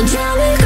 You tell me